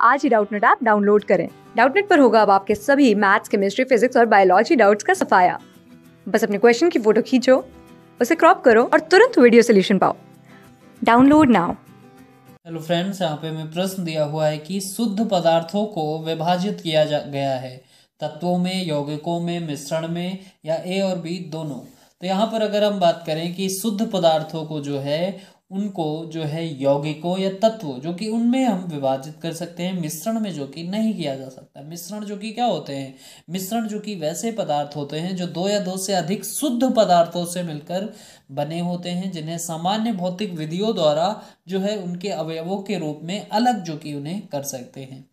आज ही Doubtnut app download करें। डाउटनेट पर होगा अब आपके सभी मैथ्स केमिस्ट्री फिजिक्स और बायोलॉजी डाउट्स का सफाया। बस अपने क्वेश्चन की फ़ोटो खींचो, उसे क्रॉप करो और तुरंत वीडियो सोल्यूशन पाओ। डाउनलोड नाउ हेलो फ्रेंड्स यहाँ पे मैं प्रश्न दिया हुआ है कि शुद्ध पदार्थों को विभाजित किया जा, गया है, तत्वों में, यौगिकों में, मिश्रण में या ए और बी दोनों। तो यहाँ पर अगर हम बात करें कि शुद्ध पदार्थों को जो है उनको जो है यौगिकों या तत्व, जो कि उनमें हम विभाजित कर सकते हैं मिश्रण में, जो कि नहीं किया जा सकता। मिश्रण जो कि क्या होते हैं? मिश्रण जो कि वैसे पदार्थ होते हैं जो दो या दो से अधिक शुद्ध पदार्थों से मिलकर बने होते हैं, जिन्हें सामान्य भौतिक विधियों द्वारा जो है उनके अवयवों के रूप में अलग जो कि उन्हें कर सकते हैं।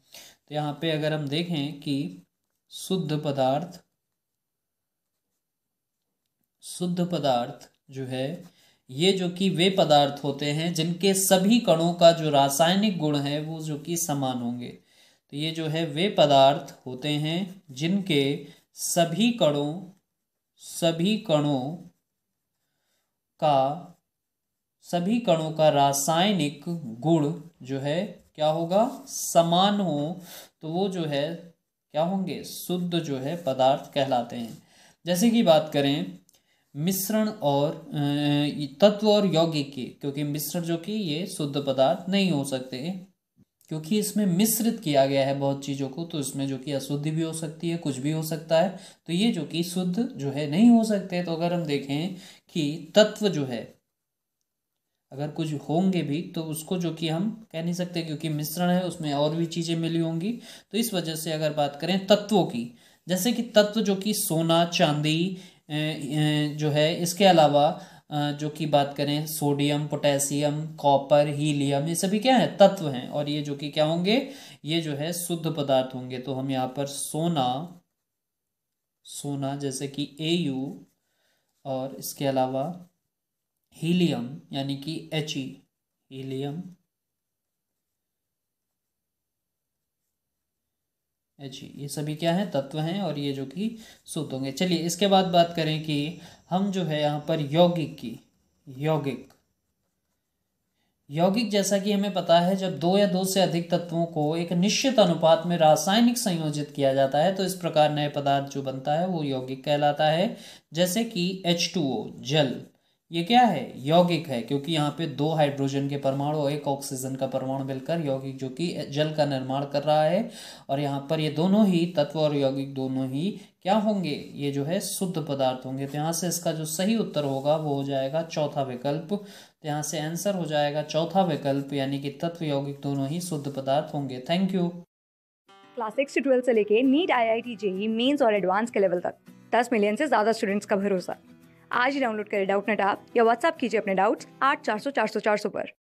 तो यहाँ पे अगर हम देखें कि शुद्ध पदार्थ शुद्ध पदार्थ जो है ये जो कि वे पदार्थ होते हैं जिनके सभी कणों का जो रासायनिक गुण है वो जो कि समान होंगे। तो ये जो है वे पदार्थ होते हैं जिनके सभी कणों सभी कणों का, सभी कणों का रासायनिक गुण जो है क्या होगा? समान हो तो वो जो है क्या होंगे? शुद्ध जो है पदार्थ कहलाते हैं। जैसे कि बात करें मिश्रण और तत्व और यौगिक की, क्योंकि मिश्रण जो कि ये शुद्ध पदार्थ नहीं हो सकते, क्योंकि इसमें मिश्रित किया गया है बहुत चीज़ों को तो इसमें जो कि अशुद्धि भी हो सकती है, कुछ भी हो सकता है तो ये जो कि शुद्ध जो है नहीं हो सकते तो अगर हम देखें कि तत्व जो है, अगर कुछ होंगे भी तो उसको जो कि हम कह नहीं सकते, क्योंकि मिश्रण है, उसमें और भी चीज़ें मिली होंगी तो इस वजह से अगर बात करें तत्वों की, जैसे कि तत्व जो कि सोना, चांदी जो है, इसके अलावा जो कि बात करें, सोडियम, पोटेशियम, कॉपर, हीलियम, ये सभी क्या है? तत्व हैं। और ये जो कि क्या होंगे? ये जो है, शुद्ध पदार्थ होंगे। तो हम यहाँ पर सोना सोना जैसे कि ए यू और इसके अलावा हीलियम, यानी कि एच ई हीलियम जी ये सभी क्या है? तत्व हैं और ये जो कि शुद्ध होंगे। चलिए, इसके बाद बात करें कि हम जो है यहाँ पर यौगिक की, यौगिक। यौगिक जैसा कि हमें पता है, जब दो या दो से अधिक तत्वों को एक निश्चित अनुपात में रासायनिक संयोजित किया जाता है तो इस प्रकार नए पदार्थ जो बनता है, वो यौगिक कहलाता है, जैसे कि H2O जल। ये क्या है? यौगिक है, क्योंकि यहाँ पे दो हाइड्रोजन के परमाणु और एक ऑक्सीजन का परमाणु मिलकर यौगिक जो कि जल का निर्माण कर रहा है। और यहाँ पर ये दोनों ही तत्व और यौगिक दोनों ही क्या होंगे? ये जो है शुद्ध पदार्थ होंगे। तो यहाँ से इसका जो सही उत्तर होगा वो हो जाएगा चौथा विकल्प। तो यहाँ से आंसर हो जाएगा चौथा विकल्प, यानी कि तत्व यौगिक दोनों ही शुद्ध पदार्थ होंगे। थैंक यू क्लास सिक्स से ट्वेल्थ से लेके NEET I I T JEE mains और एडवांस के लेवल तक। दस मिलियन से ज़्यादा स्टूडेंट्स का भरोसा। आज ही डाउनलोड करें डाउट नेट आप या व्हाट्सअप कीजिए अपने डाउट्स आठ चार सौ चार सौ चार सौ पर।